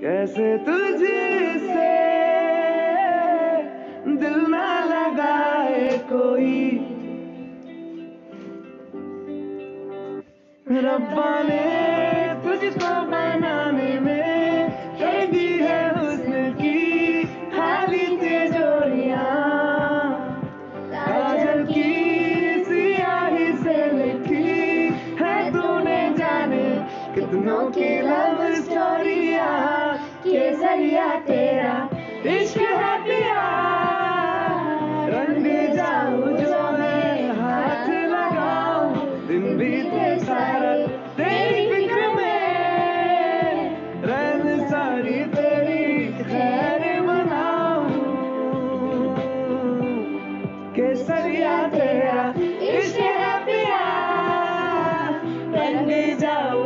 कैसे तुझसे दिल ना लगाए कोई? रब्बा ने तुझको बनाने में कह दी है हुस्न की खाली तिजोरियाँ। काजल की सियाही से लिखी है तूने जाने कितनों की लव इश्क रंग जाऊँ जो मैं, हाथ लगाऊँ, दिन बीते सारा, तेरी फ़िक्र सारी तेरी खैर मनाऊं। केसरिया तेरा इश्क है प्यार। रंग जाओ